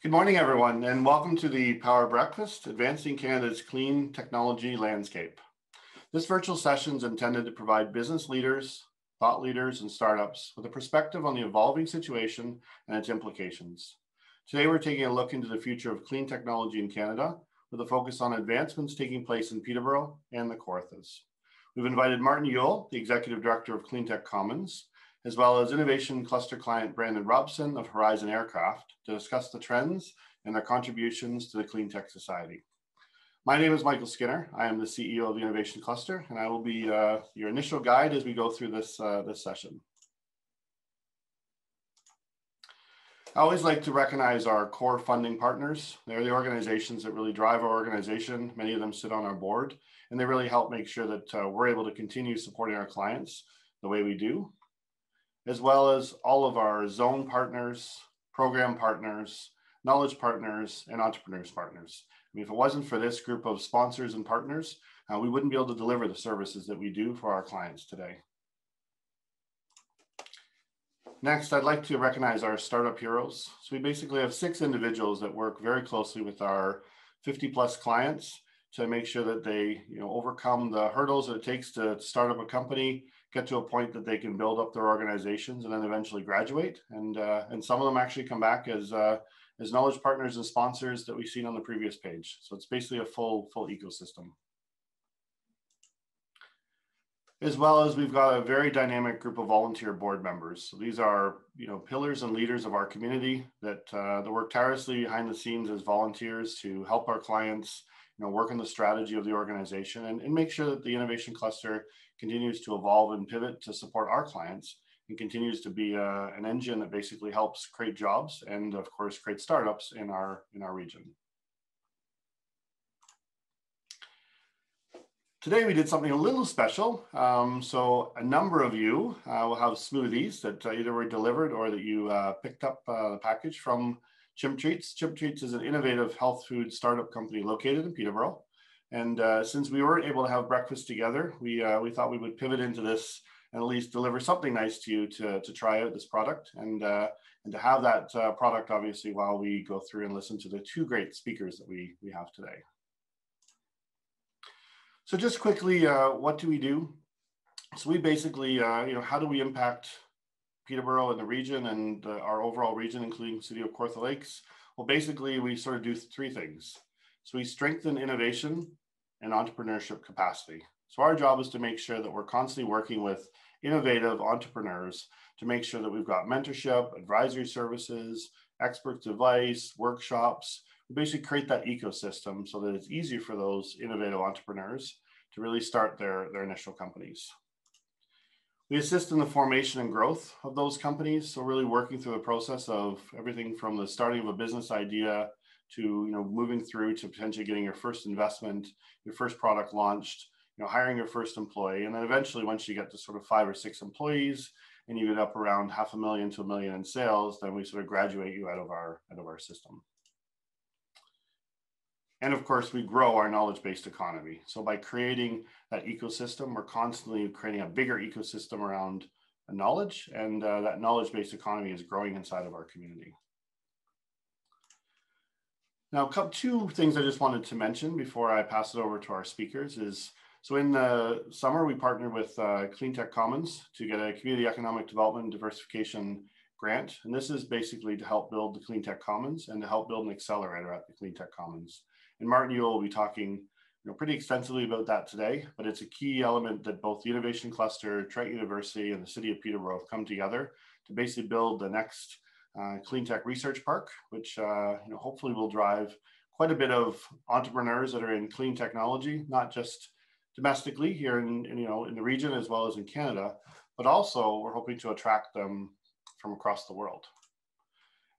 Good morning, everyone, and welcome to the Power Breakfast, Advancing Canada's Clean Technology Landscape. This virtual session is intended to provide business leaders, thought leaders, and startups with a perspective on the evolving situation and its implications. Today, we're taking a look into the future of clean technology in Canada with a focus on advancements taking place in Peterborough and the Kawarthas. We've invited Martin Yule, the Executive Director of Cleantech Commons, as well as Innovation Cluster client Brandon Robinson of Horizon Aircraft to discuss the trends and their contributions to the Clean Tech Society. My name is Michael Skinner. I am the CEO of the Innovation Cluster, and I will be uh, your initial guide as we go through this, uh, this session. I always like to recognize our core funding partners. They're the organizations that really drive our organization. Many of them sit on our board, and they really help make sure that uh, we're able to continue supporting our clients the way we do as well as all of our zone partners, program partners, knowledge partners, and entrepreneurs partners. I mean, if it wasn't for this group of sponsors and partners, uh, we wouldn't be able to deliver the services that we do for our clients today. Next, I'd like to recognize our startup heroes. So we basically have six individuals that work very closely with our 50 plus clients to make sure that they you know, overcome the hurdles that it takes to start up a company get to a point that they can build up their organizations and then eventually graduate. And uh, and some of them actually come back as uh, as knowledge partners and sponsors that we've seen on the previous page. So it's basically a full full ecosystem. As well as we've got a very dynamic group of volunteer board members. So these are you know pillars and leaders of our community that uh, that work tirelessly behind the scenes as volunteers to help our clients you know, work on the strategy of the organization and, and make sure that the innovation cluster continues to evolve and pivot to support our clients and continues to be uh, an engine that basically helps create jobs and of course create startups in our in our region. Today we did something a little special. Um, so a number of you uh, will have smoothies that uh, either were delivered or that you uh, picked up uh, the package from Chimp Treats. Chimp Treats is an innovative health food startup company located in Peterborough. And uh, since we weren't able to have breakfast together, we, uh, we thought we would pivot into this and at least deliver something nice to you to, to try out this product and, uh, and to have that uh, product, obviously, while we go through and listen to the two great speakers that we, we have today. So just quickly, uh, what do we do? So we basically, uh, you know, how do we impact Peterborough and the region and uh, our overall region, including City of Kawartha Lakes? Well, basically, we sort of do three things. So we strengthen innovation and entrepreneurship capacity. So our job is to make sure that we're constantly working with innovative entrepreneurs to make sure that we've got mentorship, advisory services, expert advice, workshops. We basically create that ecosystem so that it's easier for those innovative entrepreneurs to really start their, their initial companies. We assist in the formation and growth of those companies. So really working through the process of everything from the starting of a business idea to you know moving through to potentially getting your first investment, your first product launched, you know hiring your first employee, and then eventually once you get to sort of five or six employees and you get up around half a million to a million in sales, then we sort of graduate you out of our out of our system. And of course, we grow our knowledge-based economy. So by creating that ecosystem, we're constantly creating a bigger ecosystem around knowledge, and uh, that knowledge-based economy is growing inside of our community. Now, two things I just wanted to mention before I pass it over to our speakers is, so in the summer, we partnered with uh, Cleantech Commons to get a community economic development and diversification grant. And this is basically to help build the Cleantech Commons and to help build an accelerator at the Cleantech Commons. And Martin Yule will be talking you know, pretty extensively about that today, but it's a key element that both the Innovation Cluster, Trent University, and the City of Peterborough have come together to basically build the next uh, Clean Tech Research Park, which uh, you know, hopefully will drive quite a bit of entrepreneurs that are in clean technology, not just domestically here in, in, you know in the region as well as in Canada, but also we're hoping to attract them from across the world.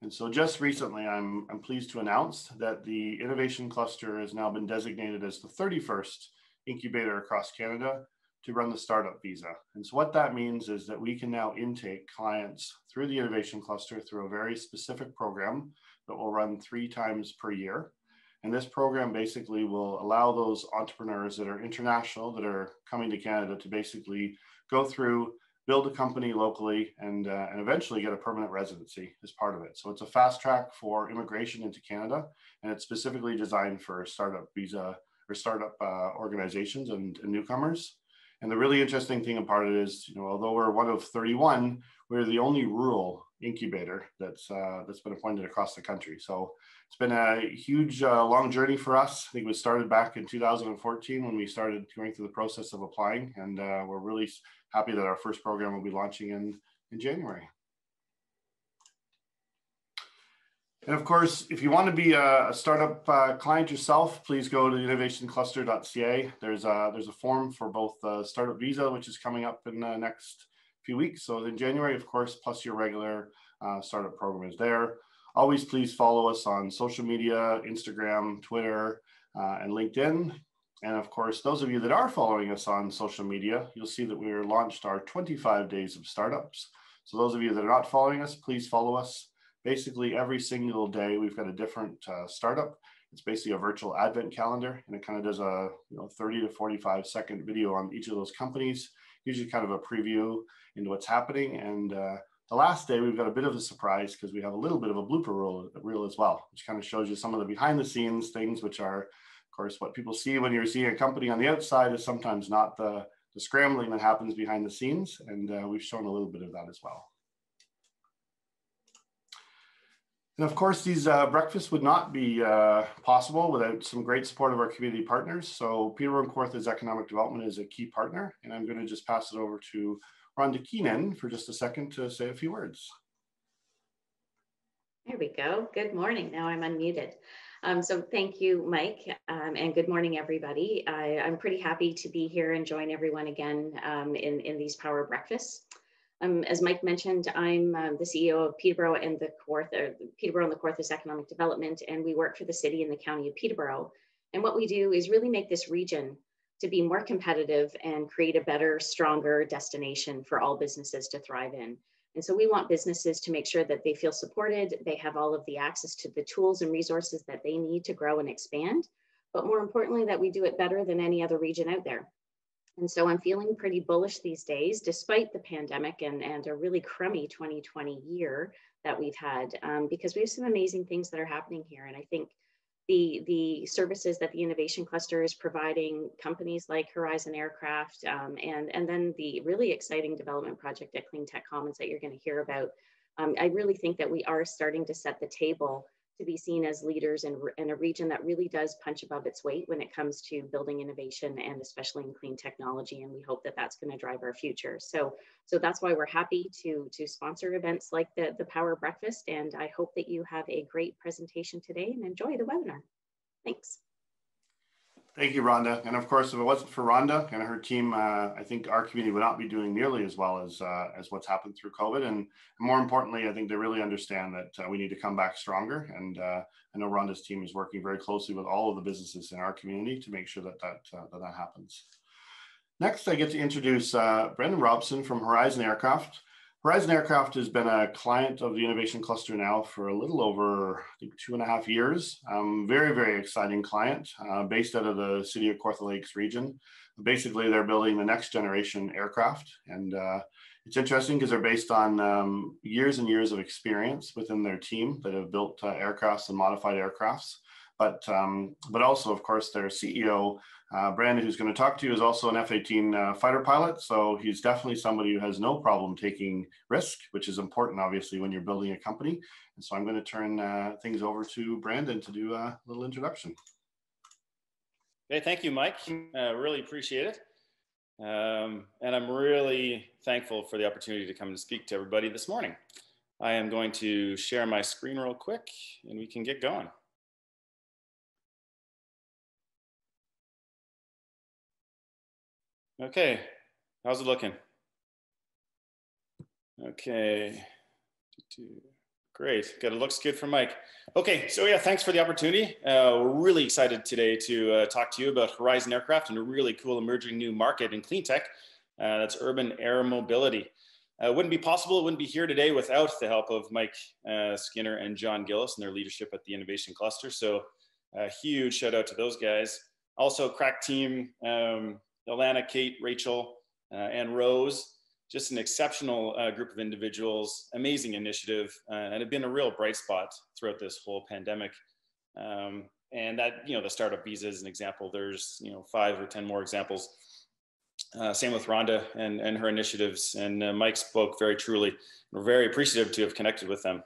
And so just recently, I'm, I'm pleased to announce that the Innovation Cluster has now been designated as the 31st incubator across Canada to run the startup visa. And so what that means is that we can now intake clients through the innovation cluster through a very specific program that will run three times per year. And this program basically will allow those entrepreneurs that are international, that are coming to Canada to basically go through, build a company locally, and, uh, and eventually get a permanent residency as part of it. So it's a fast track for immigration into Canada, and it's specifically designed for startup visa or startup uh, organizations and, and, newcomers. And the really interesting thing about it is, you know, although we're one of 31, we're the only rural incubator that's uh, that's been appointed across the country. So it's been a huge, uh, long journey for us. I think we started back in 2014 when we started going through the process of applying, and uh, we're really happy that our first program will be launching in in January. And of course, if you want to be a, startup uh, client yourself, please go to innovationcluster.ca. There's a, there's a form for both the startup visa, which is coming up in the next few weeks. So in January, of course, plus your regular uh, startup program is there. Always please follow us on social media, Instagram, Twitter, uh, and LinkedIn. And of course, those of you that are following us on social media, you'll see that we launched our 25 days of startups. So those of you that are not following us, please follow us basically every single day we've got a different uh, startup it's basically a virtual advent calendar and it kind of does a you know 30 to 45 second video on each of those companies usually kind of a preview into what's happening. And uh, the last day we've got a bit of a surprise because we have a little bit of a blooper reel, reel as well which kind of shows you some of the behind the scenes things which are of course what people see when you're seeing a company on the outside is sometimes not the the scrambling that happens behind the scenes. And uh, we've shown a little bit of that as well And of course, these uh, breakfasts would not be uh, possible without some great support of our community partners. So Peterborough and Kawarthas Economic Development is a key partner, and I'm going to just pass it over to Rhonda Keenan for just a second to say a few words. There we go. Good morning. Now I'm unmuted. Um, so thank you, Mike, um, and good morning, everybody. I, am pretty happy to be here and join everyone again um, in, in these power breakfasts. Um, as Mike mentioned, I'm uh, the CEO of Peterborough and the Kawarth, or Peterborough and the Kawarthas Economic Development, and we work for the city and the county of Peterborough. And what we do is really make this region to be more competitive and create a better, stronger destination for all businesses to thrive in. And so we want businesses to make sure that they feel supported, they have all of the access to the tools and resources that they need to grow and expand, but more importantly, that we do it better than any other region out there. And so I'm feeling pretty bullish these days, despite the pandemic and, and a really crummy 2020 year that we've had, um, because we have some amazing things that are happening here. And I think the, the services that the innovation cluster is providing companies like Horizon Aircraft, um, and, and then the really exciting development project at Clean Tech Commons that you're going to hear about. Um, I really think that we are starting to set the table to be seen as leaders in, in a region that really does punch above its weight when it comes to building innovation and especially in clean technology. And we hope that that's going to drive our future. So, so that's why we're happy to, to sponsor events like the, the Power Breakfast. And I hope that you have a great presentation today and enjoy the webinar. Thanks. Thank you, Rhonda. And of course, if it wasn't for Rhonda and her team, uh, I think our community would not be doing nearly as well as uh, as what's happened through COVID. And more importantly, I think they really understand that uh, we need to come back stronger. And uh, I know Rhonda's team is working very closely with all of the businesses in our community to make sure that that uh, that, that happens. Next, I get to introduce uh, Brandon Robinson from Horizon Aircraft. Horizon Aircraft has been a client of the Innovation Cluster now for a little over, think, two and a half years. Um, very, very exciting client uh, based out of the city of Kawartha Lakes region. Basically, they're building the next generation aircraft. And uh, it's interesting because they're based on um, years and years of experience within their team that have built uh, aircrafts and modified aircrafts. But, um, but also, of course, their CEO uh, Brandon, who's going to talk to you, is also an F-18 uh, fighter pilot, so he's definitely somebody who has no problem taking risk, which is important, obviously, when you're building a company. And so I'm going to turn uh, things over to Brandon to do a little introduction. Okay, thank you, Mike. Uh, really appreciate it. Um, and I'm really thankful for the opportunity to come and speak to everybody this morning. I am going to share my screen real quick and we can get going. Okay, how's it looking? Okay, great, good, it looks good for Mike. Okay, so yeah, thanks for the opportunity. Uh, we're really excited today to uh, talk to you about Horizon Aircraft and a really cool emerging new market in clean tech. Uh, that's urban air mobility. Uh, wouldn't be possible, it wouldn't be here today without the help of Mike uh, Skinner and John Gillis and their leadership at the Innovation Cluster. So a huge shout out to those guys. Also, crack team, um, Alana, Kate, Rachel, uh, and Rose just an exceptional uh, group of individuals, amazing initiative, uh, and have been a real bright spot throughout this whole pandemic. Um, and that, you know, the startup visa is an example. There's, you know, five or 10 more examples. Uh, same with Rhonda and, and her initiatives. And uh, Mike spoke very truly. We're very appreciative to have connected with them.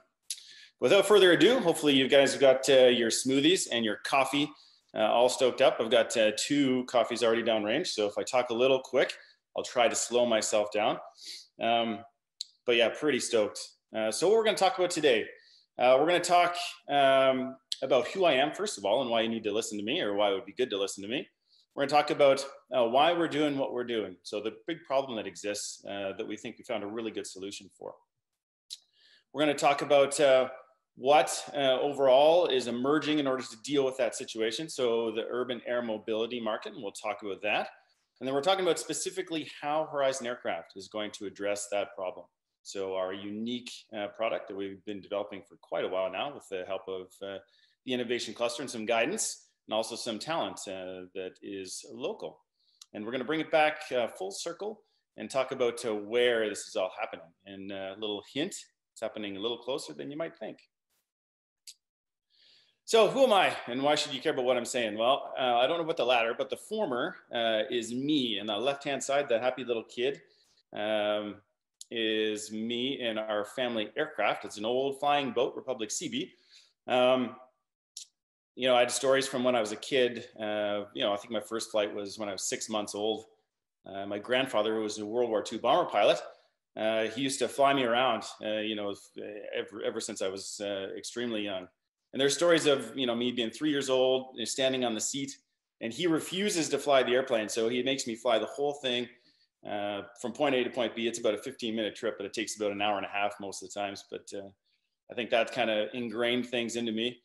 Without further ado, hopefully you guys have got uh, your smoothies and your coffee uh, all stoked up. I've got two coffees already downrange. So if I talk a little quick, I'll try to slow myself down. Um, but yeah, pretty stoked. Uh, so what we're going to talk about today, uh, we're going to talk um, about who I am, first of all, and why you need to listen to me or why it would be good to listen to me. We're going to talk about uh, why we're doing what we're doing. So the big problem that exists uh, that we think we found a really good solution for. We're going to talk about uh, what uh, overall is emerging in order to deal with that situation. So the urban air mobility market, and we'll talk about that. And then we're talking about specifically how Horizon Aircraft is going to address that problem. So our unique uh, product that we've been developing for quite a while now with the help of uh, the innovation cluster and some guidance and also some talent uh, that is local. And we're going to bring it back uh, full circle and talk about uh, where this is all happening. And a little hint, it's happening a little closer than you might think. So who am I and why should you care about what I'm saying? Well, uh, I don't know about the latter, but the former uh, is me. And the left-hand side, the happy little kid, um, is me in our family aircraft. It's an old flying boat, Republic Seabee. Um, you know, I had stories from when I was a kid. Uh, you know, I think my first flight was when I was six months old. Uh, my grandfather, was a World War II bomber pilot, uh, he used to fly me around, uh, you know, ever, ever since I was extremely young. And there's stories of, you know, me being three years old, and standing on the seat, and he refuses to fly the airplane. So he makes me fly the whole thing uh, from point A to point B. It's about a 15 minute trip, but it takes about an hour and a half most of the times. But I think that kind of ingrained things into me.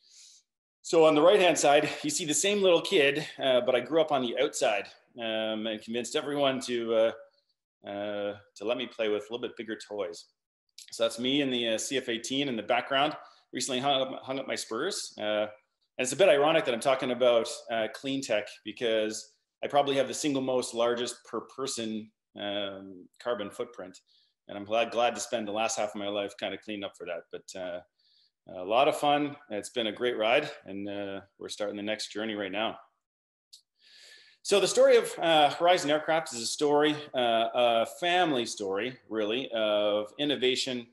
So on the right hand side, you see the same little kid, uh, but I grew up on the outside um, and convinced everyone to uh, uh, to let me play with a little bit bigger toys. So that's me in the uh, CF-18 in the background. Recently hung up, hung up my spurs. Uh, and it's a bit ironic that I'm talking about uh, clean tech because I probably have the single most largest per person um, carbon footprint. And I'm glad, glad to spend the last half of my life kind of cleaning up for that. But a lot of fun. It's been a great ride, and uh, we're starting the next journey right now. So the story of uh, Horizon Aircraft is a story, uh, a family story, really, of innovation,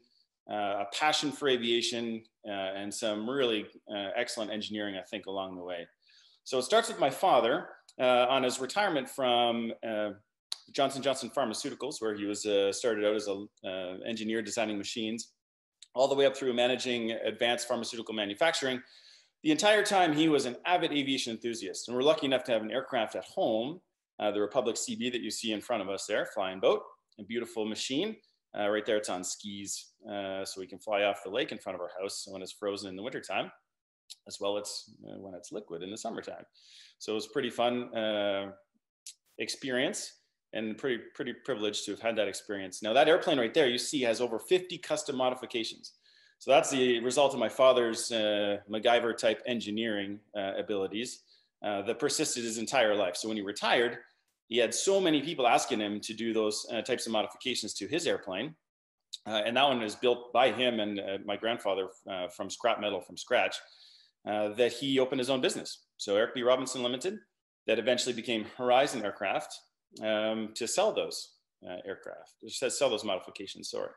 uh, a passion for aviation, uh, Uh, and some really uh, excellent engineering, I think, along the way. So it starts with my father uh, on his retirement from uh, Johnson Johnson Pharmaceuticals, where he was started out as an engineer designing machines all the way up through managing advanced pharmaceutical manufacturing. The entire time he was an avid aviation enthusiast. And we're lucky enough to have an aircraft at home, uh, the Republic Seabee that you see in front of us there, flying boat, a beautiful machine. Uh, right there, it's on skis, uh, so we can fly off the lake in front of our house when it's frozen in the wintertime, as well as uh, when it's liquid in the summertime. So it was pretty fun uh, experience and pretty pretty privileged to have had that experience. Now that airplane right there you see has over 50 custom modifications. So that's the result of my father's uh, MacGyver type engineering uh, abilities that persisted his entire life. So when he retired, he had so many people asking him to do those uh, types of modifications to his airplane. Uh, and that one is built by him and uh, my grandfather from scrap metal from scratch that he opened his own business. So Eric B. Robinson Limited that eventually became Horizon Aircraft um, to sell those uh, aircraft, to sell those modifications, sorry.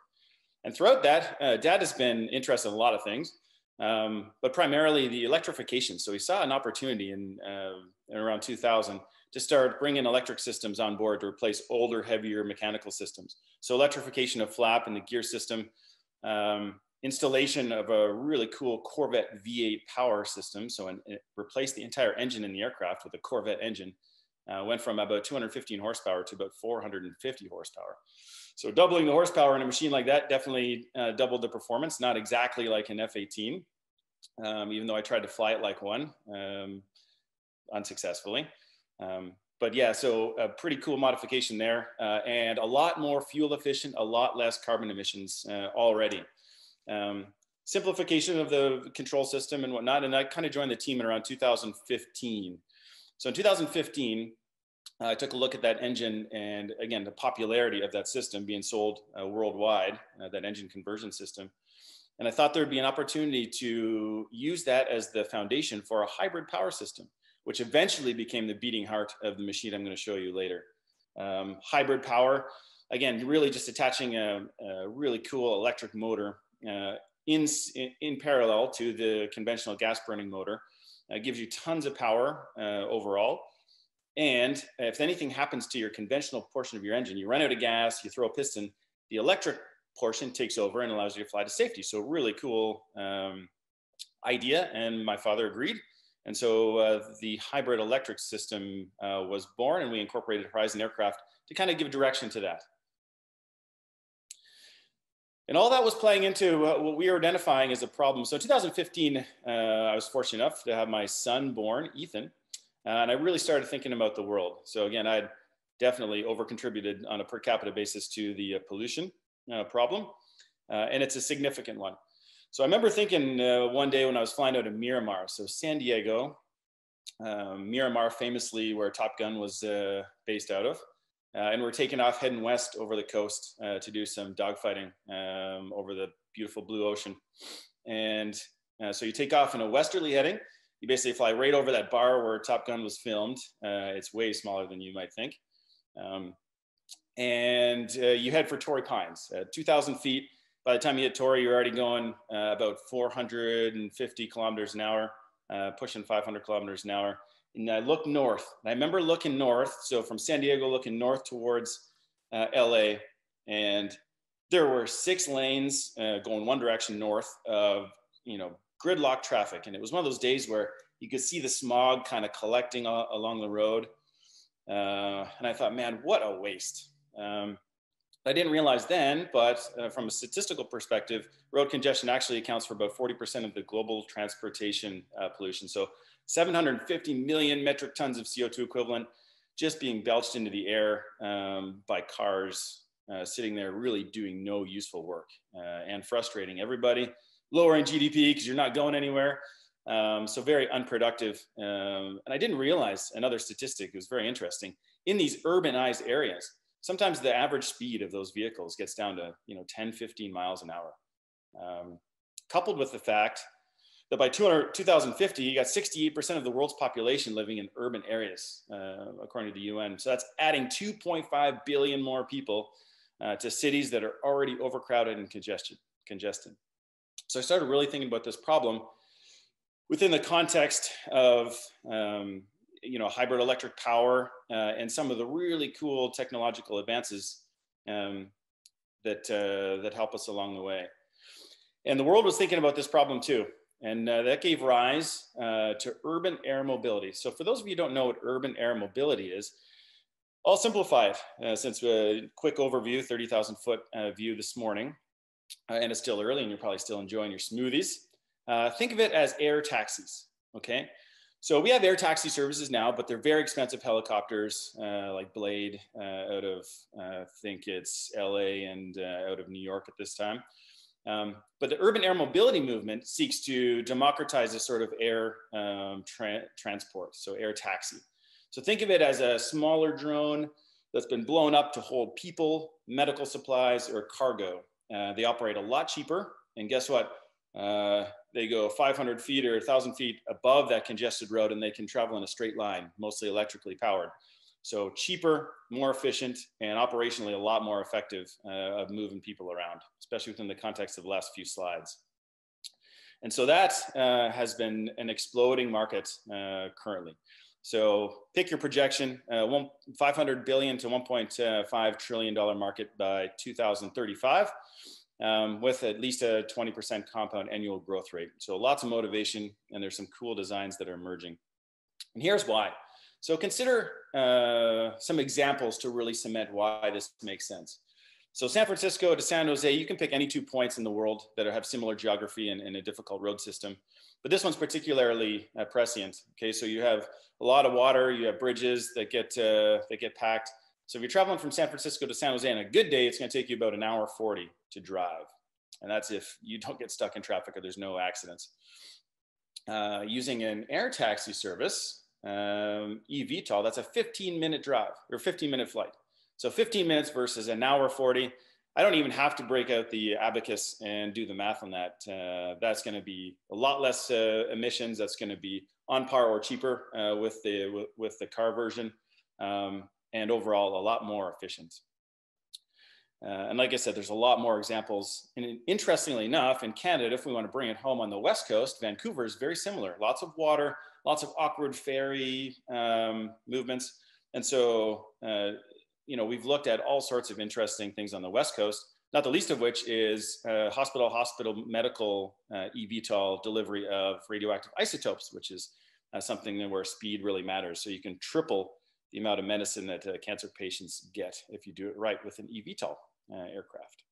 And throughout that, uh, Dad has been interested in a lot of things, um, but primarily the electrification. So he saw an opportunity in, uh, in around 2000 to start bringing electric systems on board to replace older, heavier mechanical systems. So electrification of flap and the gear system, um, installation of a really cool Corvette V8 power system. So an, it replaced the entire engine in the aircraft with a Corvette engine uh, went from about 215 horsepower to about 450 horsepower. So doubling the horsepower in a machine like that definitely uh, doubled the performance, not exactly like an F-18, um, even though I tried to fly it like one um, unsuccessfully. Um, but yeah, so a pretty cool modification there uh, and a lot more fuel efficient, a lot less carbon emissions uh, already. Um, simplification of the control system and whatnot. And I kind of joined the team in around 2015. So in 2015, I took a look at that engine and again, the popularity of that system being sold uh, worldwide, uh, that engine conversion system. And I thought there'd be an opportunity to use that as the foundation for a hybrid power system, which eventually became the beating heart of the machine I'm going to show you later. Um, hybrid power, again, really just attaching a, a really cool electric motor uh, in, in parallel to the conventional gas burning motor. Uh, gives you tons of power uh, overall. And if anything happens to your conventional portion of your engine, you run out of gas, you throw a piston, the electric portion takes over and allows you to fly to safety. So really cool um, idea. And my father agreed. And so uh, the hybrid electric system uh, was born and we incorporated Horizon Aircraft to kind of give direction to that. And all that was playing into uh, what we were identifying as a problem. So 2015, uh, I was fortunate enough to have my son born, Ethan, uh, and I really started thinking about the world. So again, I'd definitely over-contributed on a per capita basis to the pollution problem, and it's a significant one. So I remember thinking one day when I was flying out of Miramar, so San Diego, um, Miramar famously where Top Gun was based out of, uh, and we're taking off heading west over the coast uh, to do some dogfighting um, over the beautiful blue ocean. And uh, so you take off in a westerly heading. You basically fly right over that bar where Top Gun was filmed. Uh, it's way smaller than you might think. Um, and uh, you head for Torrey Pines, 2,000 feet. By the time you hit Torrey, you're already going uh, about 450 kilometers an hour, pushing 500 kilometers an hour and I looked north. I remember looking north, so from San Diego looking north towards uh, LA, and there were six lanes uh, going one direction north of you know gridlock traffic, and it was one of those days where you could see the smog kind of collecting along the road, uh, and I thought, man, what a waste. Um, I didn't realize then, but uh, from a statistical perspective, road congestion actually accounts for about 40% of the global transportation uh, pollution. So 750 million metric tons of CO2 equivalent just being belched into the air um, by cars uh, sitting there really doing no useful work uh, and frustrating everybody, lowering GDP because you're not going anywhere. Um, so very unproductive. Um, and I didn't realize another statistic, it was very interesting. In these urbanized areas, sometimes the average speed of those vehicles gets down to you know 10, 15 miles an hour. Um, coupled with the fact that by 200, 2050, you got 68% of the world's population living in urban areas, uh, according to the UN. So that's adding 2.5 billion more people uh, to cities that are already overcrowded and congested. congested. So I started really thinking about this problem within the context of um, you know hybrid electric power uh, and some of the really cool technological advances um, that uh, that help us along the way. And the world was thinking about this problem too. And uh, that gave rise uh, to urban air mobility. So for those of you who don't know what urban air mobility is, I'll simplify it uh, since a quick overview, 30,000 foot uh, view this morning, uh, and it's still early and you're probably still enjoying your smoothies. Uh, think of it as air taxis, okay? So we have air taxi services now, but they're very expensive helicopters like Blade out of, I think it's LA and out of New York at this time. Um, but the urban air mobility movement seeks to democratize this sort of air um, tra transport, so air taxi. So think of it as a smaller drone that's been blown up to hold people, medical supplies, or cargo. Uh, they operate a lot cheaper, and guess what? Uh, they go 500 feet or 1,000 feet above that congested road, and they can travel in a straight line, mostly electrically powered. So cheaper, more efficient, and operationally a lot more effective uh, of moving people around, especially within the context of the last few slides. And so that uh, has been an exploding market uh, currently. So pick your projection, uh, one, 500 billion to 1.5 trillion dollar market by 2035. Um, with at least a 20% compound annual growth rate. So lots of motivation and there's some cool designs that are emerging. And here's why. So consider uh, some examples to really cement why this makes sense. So San Francisco to San Jose, you can pick any two points in the world that have similar geography and, and a difficult road system. But this one's particularly uh, prescient. Okay, so you have a lot of water, you have bridges that get uh, that get packed. So if you're traveling from San Francisco to San Jose on a good day, it's going to take you about an hour 40 to drive. And that's if you don't get stuck in traffic or there's no accidents. Uh, using an air taxi service, um, eVTOL, that's a 15 minute drive or 15 minute flight. So 15 minutes versus an hour 40. I don't even have to break out the abacus and do the math on that. Uh, that's going to be a lot less uh, emissions. That's going to be on par or cheaper uh, with the with, the car version, um, and overall a lot more efficient. Uh, and like I said, there's a lot more examples. And interestingly enough, in Canada, if we want to bring it home on the west coast, Vancouver is very similar. Lots of water, lots of awkward ferry um, movements, and so uh, you know, we've looked at all sorts of interesting things on the West Coast, not the least of which is uh, hospital hospital medical uh, eVTOL delivery of radioactive isotopes, which is uh, something where speed really matters. So you can triple the amount of medicine that uh, cancer patients get if you do it right with an eVTOL uh, aircraft.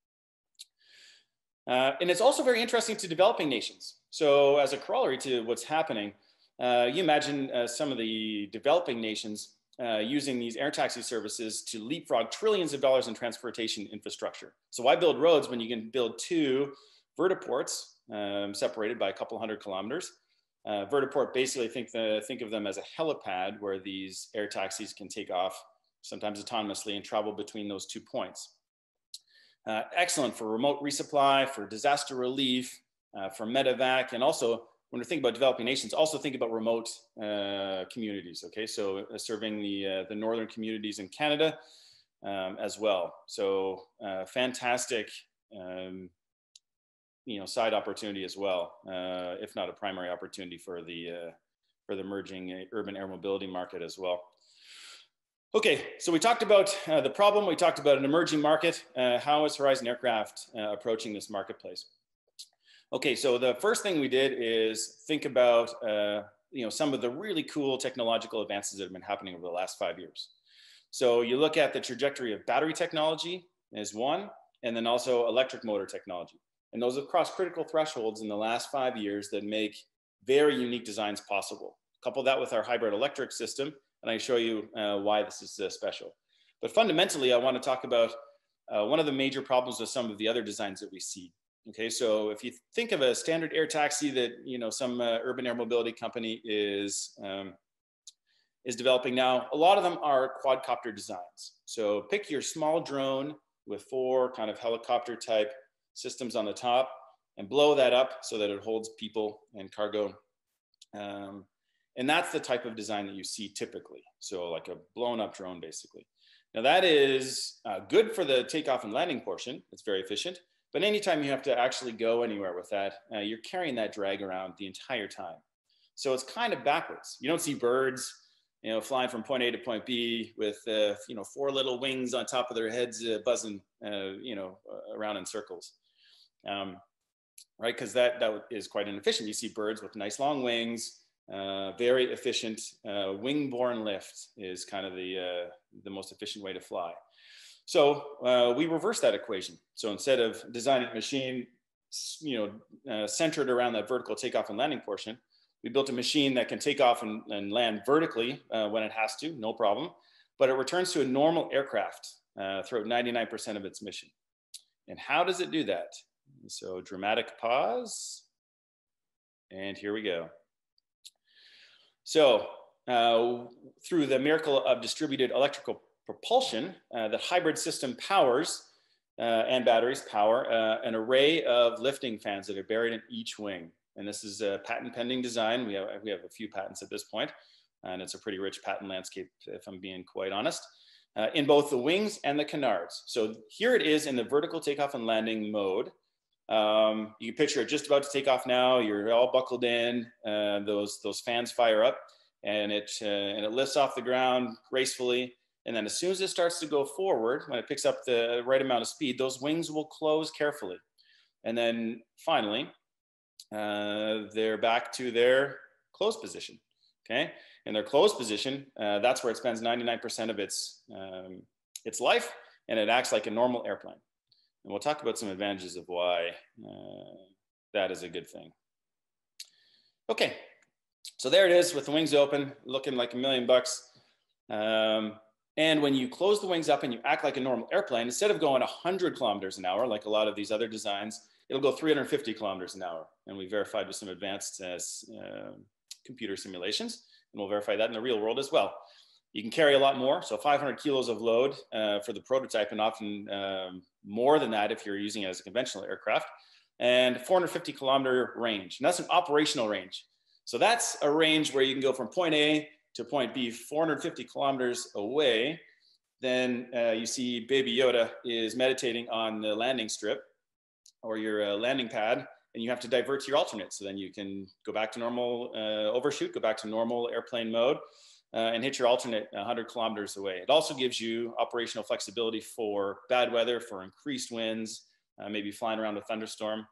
Uh, and it's also very interesting to developing nations. So as a corollary to what's happening, you imagine some of the developing nations uh, using these air taxi services to leapfrog trillions of dollars in transportation infrastructure. So why build roads when you can build two vertiports um, separated by a couple hundred kilometers? Uh, vertiport basically think, the, think of them as a helipad where these air taxis can take off sometimes autonomously and travel between those two points. Uh, excellent for remote resupply, for disaster relief, uh, for medevac, and also when we think about developing nations, also think about remote uh, communities. Okay, so uh, serving the uh, the northern communities in Canada um, as well. So uh, fantastic, um, you know, side opportunity as well, uh, if not a primary opportunity for the uh, for the emerging urban air mobility market as well. Okay, so we talked about the problem. We talked about an emerging market. how is Horizon Aircraft approaching this marketplace? Okay, so the first thing we did is think about uh, you know some of the really cool technological advances that have been happening over the last five years. So you look at the trajectory of battery technology as one, and then also electric motor technology. And those have crossed critical thresholds in the last five years that make very unique designs possible. Couple that with our hybrid electric system, and I show you uh, why this is uh, special. But fundamentally, I want to talk about uh, one of the major problems with some of the other designs that we see. Okay, so if you think of a standard air taxi that you know some uh, urban air mobility company is um, is developing now, a lot of them are quadcopter designs. So pick your small drone with four kind of helicopter type systems on the top and blow that up so that it holds people and cargo. Um, and that's the type of design that you see typically. So like a blown up drone, basically. Now that is uh, good for the takeoff and landing portion. It's very efficient. But anytime you have to actually go anywhere with that, uh, you're carrying that drag around the entire time. So it's kind of backwards. You don't see birds, you know, flying from point A to point B with, uh, you know, four little wings on top of their heads uh, buzzing, uh, you know, uh, around in circles. Um, right? Because that, that is quite inefficient. You see birds with nice long wings, uh, very efficient. wing-borne lift is kind of the, the most efficient way to fly. So uh, we reverse that equation. So instead of designing a machine, you know, uh, centered around that vertical takeoff and landing portion, we built a machine that can take off and, and land vertically uh, when it has to, no problem, but it returns to a normal aircraft uh, throughout 99% of its mission. And how does it do that? So dramatic pause, and here we go. So uh, through the miracle of distributed electrical propulsion, uh, the hybrid system powers uh, and batteries power uh, an array of lifting fans that are buried in each wing. And this is a patent pending design. We have, we have a few patents at this point, and it's a pretty rich patent landscape, if I'm being quite honest, uh, in both the wings and the canards. So here it is in the vertical takeoff and landing mode. Um, you picture it just about to take off now. You're all buckled in. Uh, those those fans fire up, and it uh, and it lifts off the ground gracefully. And then as soon as it starts to go forward, when it picks up the right amount of speed, those wings will close carefully. And then finally, uh, they're back to their closed position. Okay. In their closed position, uh, that's where it spends 99% of its, um, its life and it acts like a normal airplane. And we'll talk about some advantages of why uh, that is a good thing. Okay. So there it is with the wings open, looking like a million bucks. Um, and when you close the wings up and you act like a normal airplane, instead of going 100 kilometers an hour, like a lot of these other designs, it'll go 350 kilometers an hour. And we verified with some advanced uh, uh, computer simulations and we'll verify that in the real world as well. You can carry a lot more, so 500 kilos of load uh, for the prototype, and often um, more than that if you're using it as a conventional aircraft, and 450 kilometer range. And that's an operational range. So that's a range where you can go from point A to point B, 450 kilometers away. Then uh, you see Baby Yoda is meditating on the landing strip or your uh, landing pad, and you have to divert to your alternate. So then you can go back to normal uh, overshoot, go back to normal airplane mode, uh, and hit your alternate 100 kilometers away. It also gives you operational flexibility for bad weather, for increased winds, uh, maybe flying around a thunderstorm.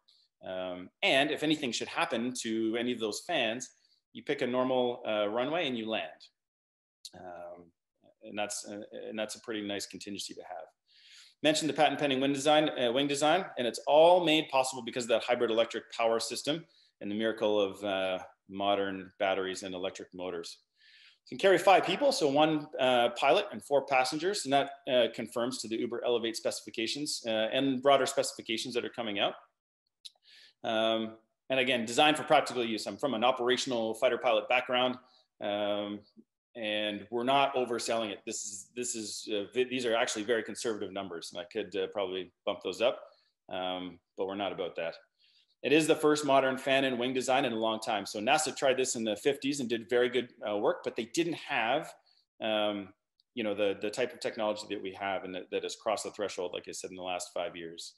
Um, and if anything should happen to any of those fans, you pick a normal uh, runway and you land. Um, and that's uh, and that's a pretty nice contingency to have. Mentioned the patent pending wing design, uh, wing design, and it's all made possible because of that hybrid electric power system and the miracle of uh, modern batteries and electric motors. Can carry five people, so one uh, pilot and four passengers, and that uh, confirms to the Uber Elevate specifications and broader specifications that are coming out. Um, and again, designed for practical use. I'm from an operational fighter pilot background, um, and we're not overselling it. This is this is uh, these are actually very conservative numbers, and I could uh, probably bump those up, um, but we're not about that. It is the first modern fan and wing design in a long time. So NASA tried this in the 50s and did very good uh, work, but they didn't have um, you know the the type of technology that we have and that, that has crossed the threshold, like I said, in the last five years.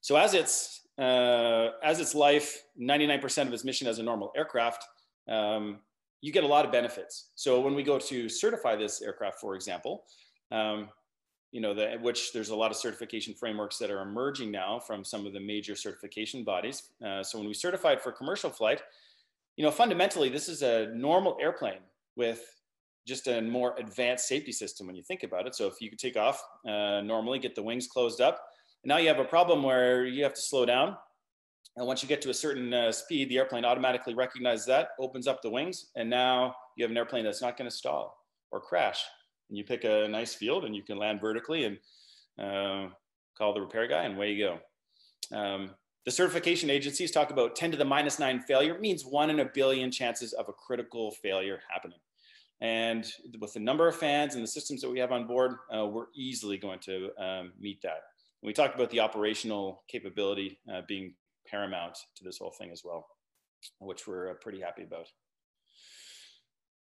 So as its uh, as its life, 99% of its mission as a normal aircraft, um, you get a lot of benefits. So when we go to certify this aircraft, for example, um, you know, the, which there's a lot of certification frameworks that are emerging now from some of the major certification bodies. Uh, so when we certified for commercial flight, you know, fundamentally, this is a normal airplane with just a more advanced safety system when you think about it. So if you could take off uh, normally, get the wings closed up, and now you have a problem where you have to slow down. And once you get to a certain uh, speed, the airplane automatically recognizes that, opens up the wings, and now you have an airplane that's not going to stall or crash. And you pick a nice field and you can land vertically and uh, call the repair guy, and away you go. Um, the certification agencies talk about 10 to the minus nine failure means one in a billion chances of a critical failure happening. And with the number of fans and the systems that we have on board, uh, we're easily going to um, meet that we talked about the operational capability uh, being paramount to this whole thing as well, which we're uh, pretty happy about.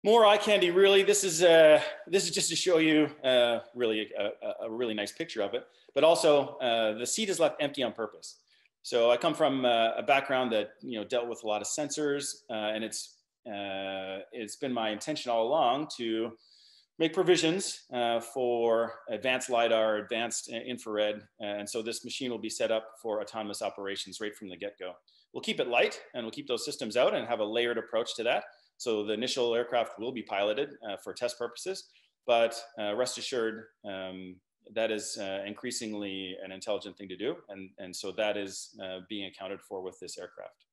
More eye candy, really. This is uh, this is just to show you uh, really a, a, really nice picture of it, but also uh, the seat is left empty on purpose. So I come from uh, a background that you know dealt with a lot of sensors, and it's it's been my intention all along to make provisions uh, for advanced LiDAR, advanced uh, infrared. And so this machine will be set up for autonomous operations right from the get-go. We'll keep it light and we'll keep those systems out and have a layered approach to that. So the initial aircraft will be piloted uh, for test purposes, but uh, rest assured, um, that is uh, increasingly an intelligent thing to do. And, and so that is uh, being accounted for with this aircraft.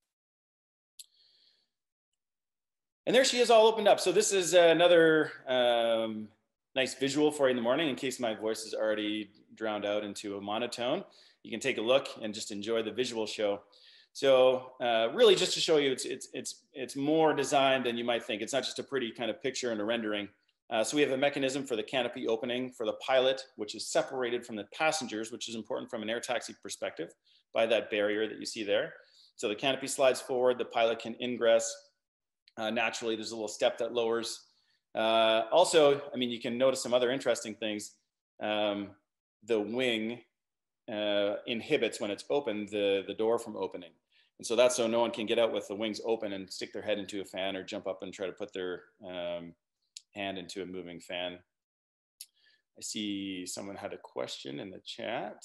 And there she is all opened up. So this is another um, nice visual for you in the morning in case my voice is already drowned out into a monotone. You can take a look and just enjoy the visual show. So uh, really just to show you, it's, it's, it's, it's more designed than you might think. It's not just a pretty kind of picture and a rendering. Uh, so we have a mechanism for the canopy opening for the pilot, which is separated from the passengers, which is important from an air taxi perspective by that barrier that you see there. So the canopy slides forward, the pilot can ingress, uh, naturally. There's a little step that lowers. Uh, also, I mean, you can notice some other interesting things. Um, the wing uh, inhibits when it's open the, the door from opening. And so that's so no one can get out with the wings open and stick their head into a fan or jump up and try to put their um, hand into a moving fan. I see someone had a question in the chat.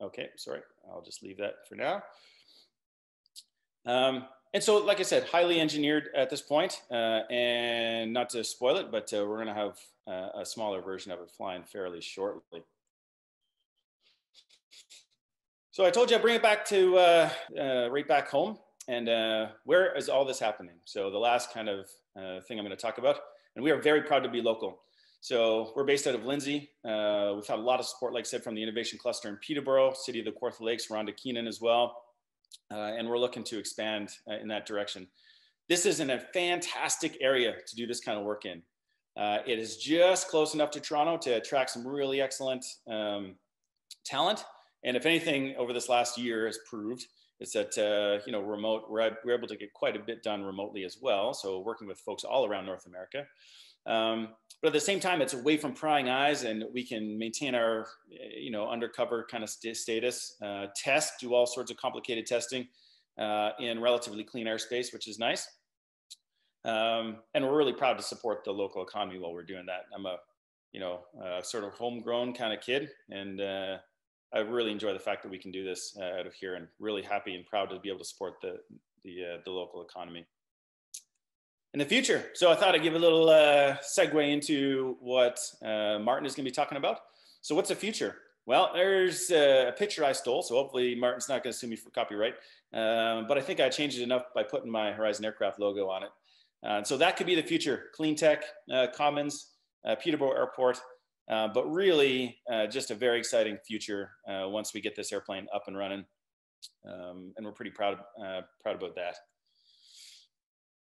Okay, sorry, I'll just leave that for now. Um, and so, like I said, highly engineered at this point, uh, and not to spoil it, but uh, we're going to have uh, a smaller version of it flying fairly shortly. So I told you I bring it back to uh, uh, right back home, and uh, where is all this happening? So the last kind of thing I'm going to talk about, and we are very proud to be local. So we're based out of Lindsay. we've had a lot of support, like I said, from the innovation cluster in Peterborough, City of the Kawartha Lakes, Rhonda Keenan as well uh, and we're looking to expand uh, in that direction. this is in a fantastic area to do this kind of work in. Uh, it is just close enough to Toronto to attract some really excellent um, talent. And if anything, over this last year has proved is that uh, you know remote we're, we're able to get quite a bit done remotely as well. So working with folks all around North America. Um, but at the same time, it's away from prying eyes, and we can maintain our, you know, undercover kind of st status. Uh, test, do all sorts of complicated testing uh, in relatively clean airspace, which is nice. Um, and we're really proud to support the local economy while we're doing that. I'm a, you know, sort of homegrown kind of kid, and uh, I really enjoy the fact that we can do this uh, out of here, and really happy and proud to be able to support the the, uh, the local economy in the future. So I thought I'd give a little uh, segue into what uh, Martin is going to be talking about. So what's the future? Well, there's a picture I stole, so hopefully Martin's not going to sue me for copyright. Um, but I think I changed it enough by putting my Horizon Aircraft logo on it. Uh, so that could be the future: clean tech, uh, commons, uh, Peterborough Airport. Uh, but really, just a very exciting future once we get this airplane up and running, um, and we're pretty proud proud about that.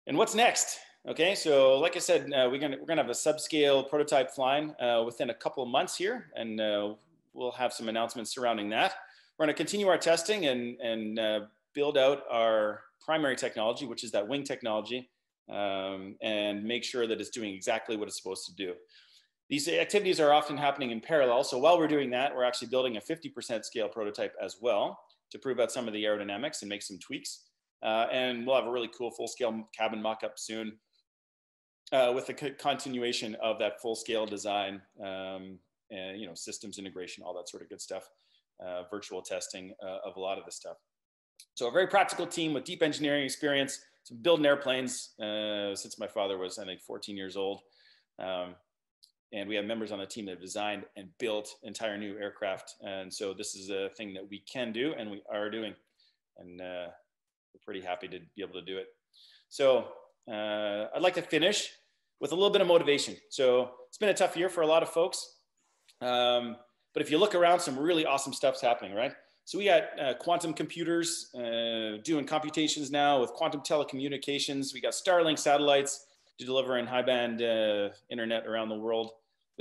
And what's next? Okay, so like I said, uh, we're gonna we're gonna have a subscale prototype flying uh, within a couple of months here, and uh, we'll have some announcements surrounding that. We're gonna continue our testing and and uh, build out our primary technology, which is that wing technology, um, and make sure that it's doing exactly what it's supposed to do. These activities are often happening in parallel. So while we're doing that, we're actually building a 50% scale prototype as well to prove out some of the aerodynamics and make some tweaks. Uh, and we'll have a really cool full scale cabin mock-up soon uh, with the continuation of that full scale design um, and you know systems integration, all that sort of good stuff, uh, virtual testing uh, of a lot of this stuff. So a very practical team with deep engineering experience, building airplanes uh, since my father was I think 14 years old. Um, and we have members on the team that have designed and built entire new aircraft. And so this is a thing that we can do and we are doing. And uh, we're pretty happy to be able to do it. So uh, I'd like to finish with a little bit of motivation. So it's been a tough year for a lot of folks. Um, but if you look around, some really awesome stuff's happening, right? So we got uh, quantum computers uh, doing computations now with quantum telecommunications. We got Starlink satellites to deliver in high band uh, internet around the world.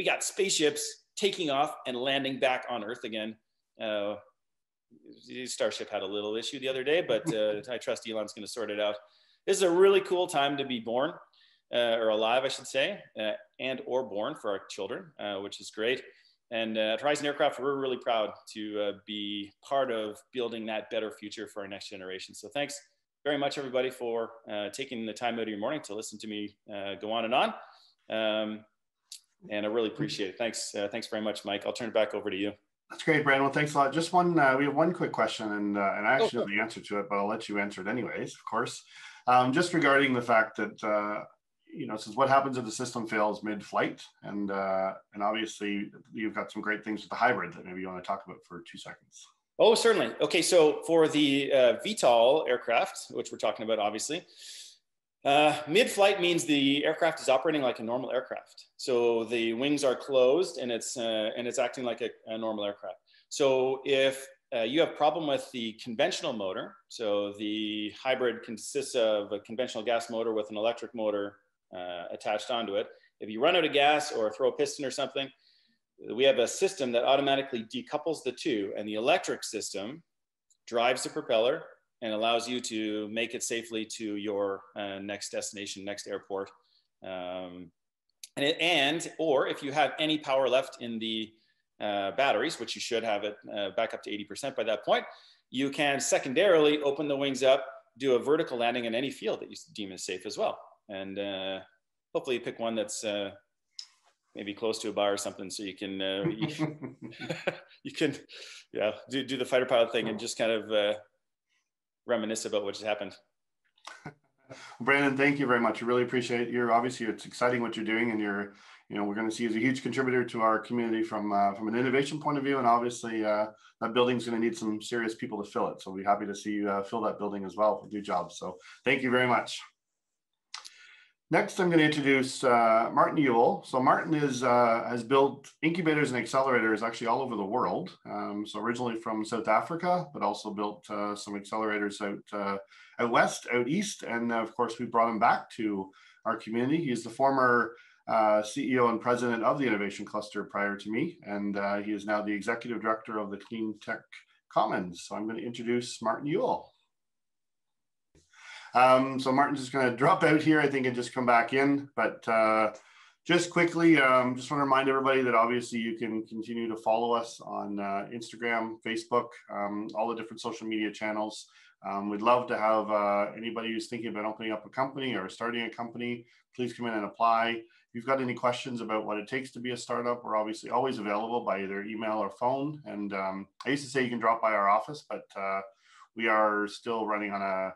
We got spaceships taking off and landing back on Earth again. Uh, Starship had a little issue the other day, but uh, I trust Elon's going to sort it out. This is a really cool time to be born, uh, or alive, I should say, uh, and or born for our children, uh, which is great. And uh, at Horizon Aircraft, we're really proud to uh, be part of building that better future for our next generation. So thanks very much, everybody, for taking the time out of your morning to listen to me go on and on. Um, and I really appreciate it. Thanks, thanks very much, Mike. I'll turn it back over to you. That's great, Brandon. Well, thanks a lot. Just one, uh, we have one quick question, and uh, and I actually oh, know the answer to it, but I'll let you answer it anyways, of course. Um, just regarding the fact that uh, you know, since what happens if the system fails mid-flight, and uh, and obviously you've got some great things with the hybrid that maybe you want to talk about for two seconds. Oh, certainly. Okay, so for the uh, VTOL aircraft, which we're talking about, obviously, uh, mid-flight means the aircraft is operating like a normal aircraft. So the wings are closed and it's, uh, and it's acting like a, a, normal aircraft. So if uh, you have problem with the conventional motor, so the hybrid consists of a conventional gas motor with an electric motor uh, attached onto it. If you run out of gas or throw a piston or something, we have a system that automatically decouples the two and the electric system drives the propeller and allows you to make it safely to your uh, next destination, next airport. Um, and, it, and, or if you have any power left in the uh, batteries, which you should have it uh, back up to 80% by that point, you can secondarily open the wings up, do a vertical landing in any field that you deem as safe as well. And uh, hopefully you pick one that's uh, maybe close to a bar or something so you can uh, you, you, can yeah do, do the fighter pilot thing and just kind of uh, reminisce about what just happened. Brandon, thank you very much. I really appreciate it. You're obviously it's exciting what you're doing, and you're you know we're going to see you as a huge contributor to our community from uh, from an innovation point of view, and obviously uh, that building's going to need some serious people to fill it. So we'll be happy to see you uh, fill that building as well. Do jobs. So thank you very much. Next, I'm going to introduce uh, Martin Yule. So Martin is uh, has built incubators and accelerators actually all over the world. Um, so originally from South Africa, but also built uh, some accelerators out uh, out west, out east, and of course we brought him back to our community. He's the former uh, CEO and president of the Innovation Cluster prior to me, and uh, he is now the executive director of the Clean Tech Commons. So I'm going to introduce Martin Yule. Um, so Martin's just going to drop out here, I think, and just come back in. But uh, just quickly, um, just want to remind everybody that obviously you can continue to follow us on uh, Instagram, Facebook, um, all the different social media channels. Um, we'd love to have uh, anybody who's thinking about opening up a company or starting a company, please come in and apply. If you've got any questions about what it takes to be a startup, we're obviously always available by either email or phone. And um, I used to say you can drop by our office, but uh, we are still running on a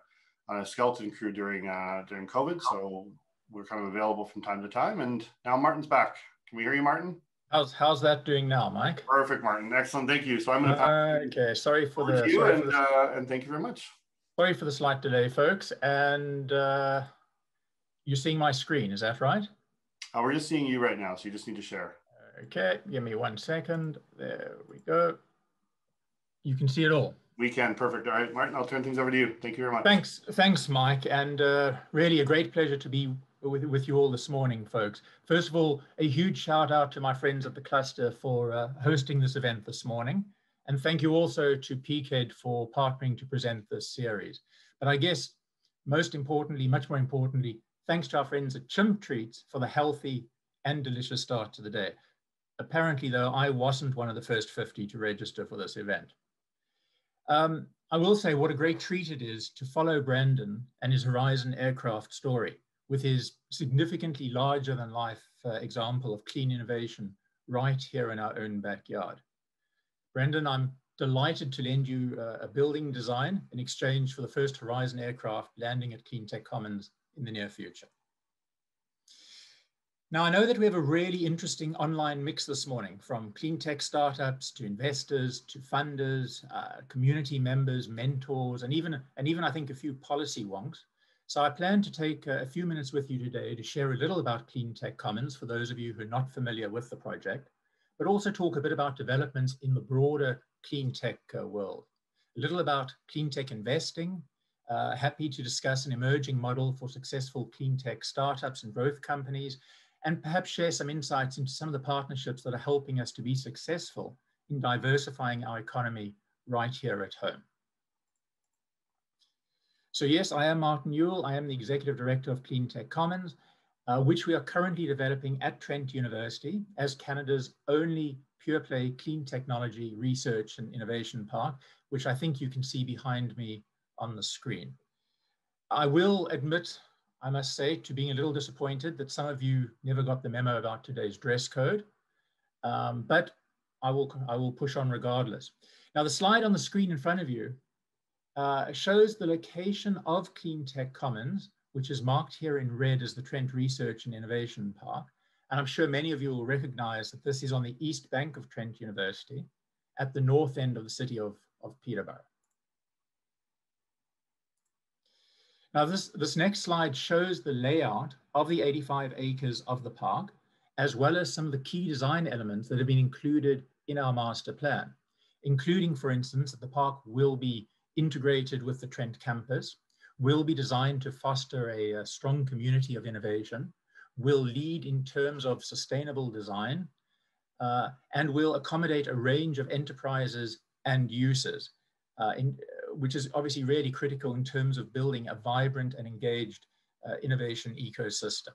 on a skeleton crew during uh, during COVID, so we're kind of available from time to time. And now Martin's back. Can we hear you, Martin? How's how's that doing now, Mike? Perfect, Martin. Excellent. Thank you. So I'm going to uh, okay. Sorry for the you sorry and for the, uh, and thank you very much. sorry for the slight delay, folks. And uh, you're seeing my screen, is that right? Uh, we're just seeing you right now, so you just need to share. Okay, give me one second. There we go. You can see it all. We can. Perfect. All right, Martin, I'll turn things over to you. Thank you very much. Thanks, thanks, Mike, and uh, really a great pleasure to be with, with you all this morning, folks. First of all, a huge shout out to my friends at the cluster for uh, hosting this event this morning. And thank you also to PKED for partnering to present this series. But I guess most importantly, much more importantly, thanks to our friends at Chimp Treats for the healthy and delicious start to the day. Apparently, though, I wasn't one of the first 50 to register for this event. Um, I will say what a great treat it is to follow Brandon and his Horizon aircraft story with his significantly larger than life uh, example of clean innovation right here in our own backyard. Brandon, I'm delighted to lend you uh, a building design in exchange for the first Horizon aircraft landing at Cleantech Commons in the near future. Now, I know that we have a really interesting online mix this morning from clean tech startups to investors to funders, uh, community members, mentors, and even, and even I think a few policy wonks. So I plan to take a few minutes with you today to share a little about Clean Tech Commons for those of you who are not familiar with the project, but also talk a bit about developments in the broader clean tech uh, world, a little about clean tech investing, uh, happy to discuss an emerging model for successful clean tech startups and growth companies, and perhaps share some insights into some of the partnerships that are helping us to be successful in diversifying our economy right here at home. So yes, I am Martin Yule. I am the Executive Director of Clean Tech Commons, uh, which we are currently developing at Trent University as Canada's only pure play clean technology research and innovation park, which I think you can see behind me on the screen. I will admit I must say, to being a little disappointed that some of you never got the memo about today's dress code, um, but I will, I will push on regardless. Now, the slide on the screen in front of you uh, shows the location of Clean Tech Commons, which is marked here in red as the Trent Research and Innovation Park. And I'm sure many of you will recognize that this is on the east bank of Trent University at the north end of the city of, of Peterborough. Now this, this next slide shows the layout of the 85 acres of the park, as well as some of the key design elements that have been included in our master plan, including, for instance, that the park will be integrated with the Trent campus, will be designed to foster a, a strong community of innovation, will lead in terms of sustainable design, uh, and will accommodate a range of enterprises and uses. Uh, in, which is obviously really critical in terms of building a vibrant and engaged uh, innovation ecosystem.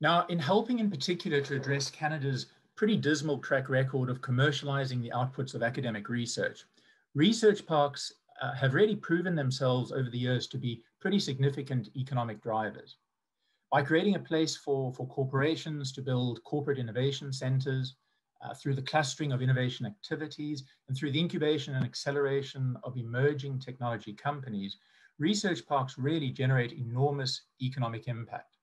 Now, in helping in particular to address Canada's pretty dismal track record of commercializing the outputs of academic research, research parks uh, have really proven themselves over the years to be pretty significant economic drivers. By creating a place for, for corporations to build corporate innovation centers, uh, through the clustering of innovation activities and through the incubation and acceleration of emerging technology companies, research parks really generate enormous economic impact.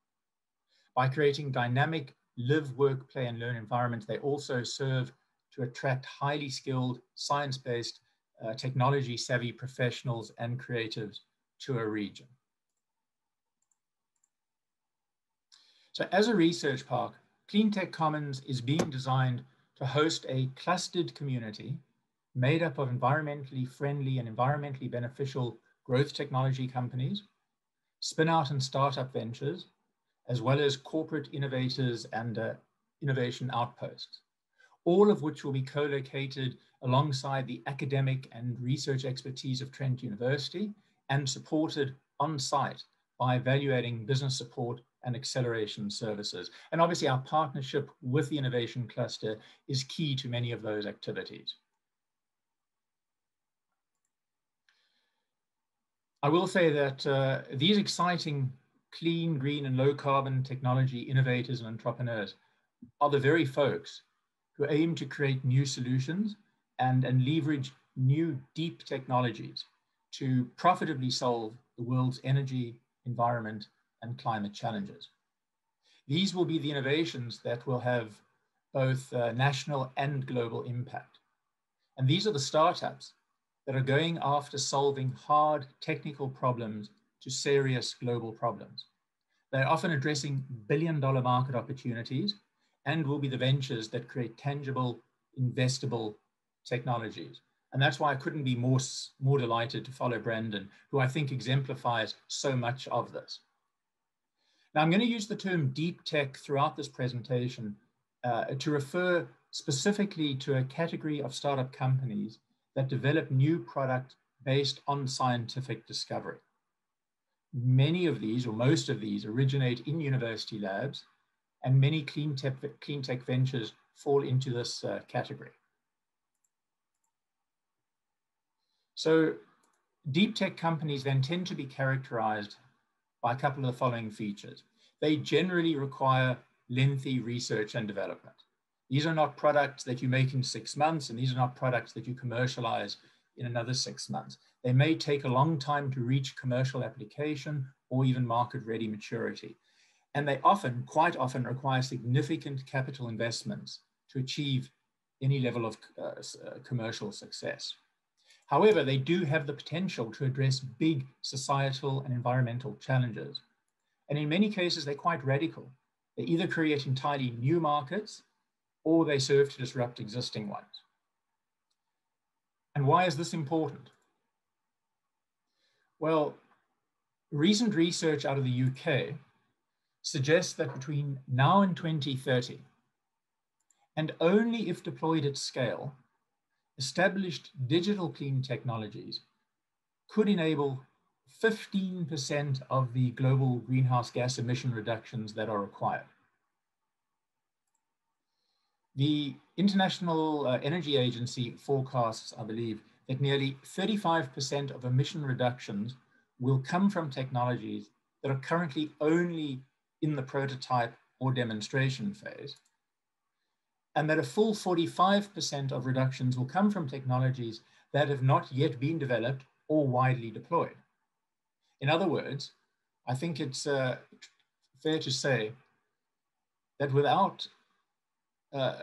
By creating dynamic live, work, play, and learn environments, they also serve to attract highly skilled, science-based uh, technology savvy professionals and creatives to a region. So as a research park, Cleantech Commons is being designed to host a clustered community made up of environmentally friendly and environmentally beneficial growth technology companies, spin out and startup ventures, as well as corporate innovators and uh, innovation outposts, all of which will be co-located alongside the academic and research expertise of Trent University and supported on site by evaluating business support and acceleration services. And obviously our partnership with the innovation cluster is key to many of those activities. I will say that uh, these exciting clean, green, and low carbon technology innovators and entrepreneurs are the very folks who aim to create new solutions and, and leverage new deep technologies to profitably solve the world's energy, environment, and climate challenges. These will be the innovations that will have both uh, national and global impact. And these are the startups that are going after solving hard technical problems to serious global problems. They're often addressing billion dollar market opportunities and will be the ventures that create tangible, investable technologies. And that's why I couldn't be more, more delighted to follow Brandon, who I think exemplifies so much of this. Now, I'm going to use the term deep tech throughout this presentation uh, to refer specifically to a category of startup companies that develop new product based on scientific discovery. Many of these, or most of these, originate in university labs, and many clean tech, clean tech ventures fall into this uh, category. So deep tech companies then tend to be characterized by a couple of the following features. They generally require lengthy research and development. These are not products that you make in six months, and these are not products that you commercialize in another six months. They may take a long time to reach commercial application or even market ready maturity. And they often, quite often, require significant capital investments to achieve any level of uh, uh, commercial success. However, they do have the potential to address big societal and environmental challenges. And in many cases, they're quite radical. They either create entirely new markets or they serve to disrupt existing ones. And why is this important? Well, recent research out of the UK suggests that between now and 2030, and only if deployed at scale, established digital clean technologies could enable 15% of the global greenhouse gas emission reductions that are required. The International uh, Energy Agency forecasts, I believe, that nearly 35% of emission reductions will come from technologies that are currently only in the prototype or demonstration phase, and that a full 45% of reductions will come from technologies that have not yet been developed or widely deployed. In other words, I think it's uh, fair to say that without uh,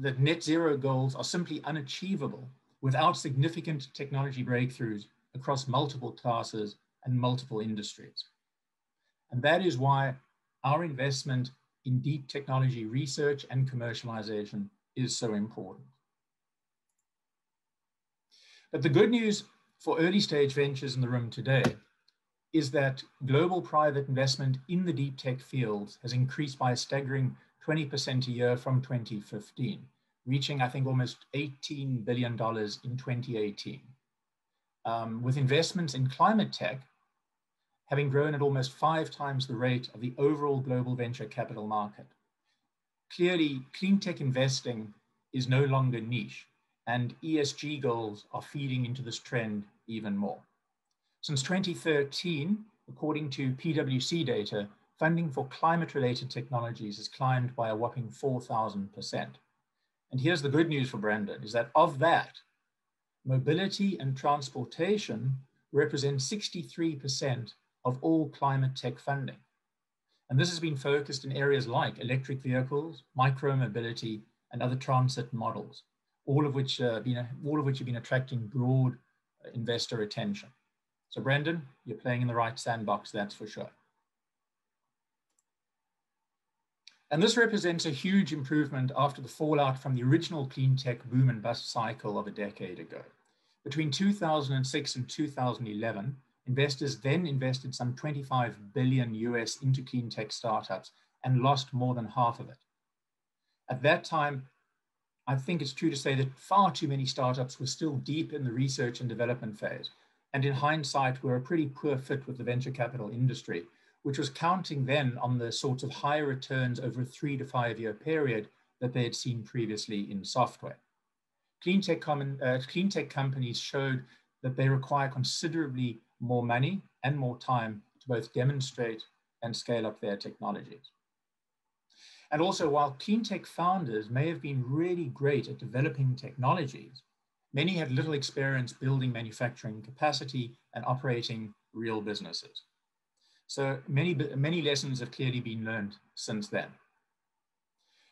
that net zero goals are simply unachievable without significant technology breakthroughs across multiple classes and multiple industries. And that is why our investment in deep technology research and commercialization is so important. But the good news for early stage ventures in the room today is that global private investment in the deep tech fields has increased by a staggering 20% a year from 2015, reaching, I think, almost $18 billion in 2018. Um, with investments in climate tech having grown at almost five times the rate of the overall global venture capital market. Clearly, clean tech investing is no longer niche, and ESG goals are feeding into this trend even more. Since 2013, according to PwC data, funding for climate-related technologies has climbed by a whopping 4,000%. And here's the good news for Brandon, is that of that, mobility and transportation represent 63% of all climate tech funding. And this has been focused in areas like electric vehicles, micro-mobility, and other transit models, all of which, uh, been, all of which have been attracting broad investor attention. So Brendan, you're playing in the right sandbox, that's for sure. And this represents a huge improvement after the fallout from the original clean tech boom and bust cycle of a decade ago. Between 2006 and 2011, investors then invested some 25 billion US into clean tech startups and lost more than half of it. At that time, I think it's true to say that far too many startups were still deep in the research and development phase, and in hindsight were a pretty poor fit with the venture capital industry, which was counting then on the sorts of higher returns over a three to five year period that they had seen previously in software. Clean tech, common, uh, clean tech companies showed that they require considerably more money and more time to both demonstrate and scale up their technologies. And also, while clean tech founders may have been really great at developing technologies, many had little experience building manufacturing capacity and operating real businesses. So many, many lessons have clearly been learned since then.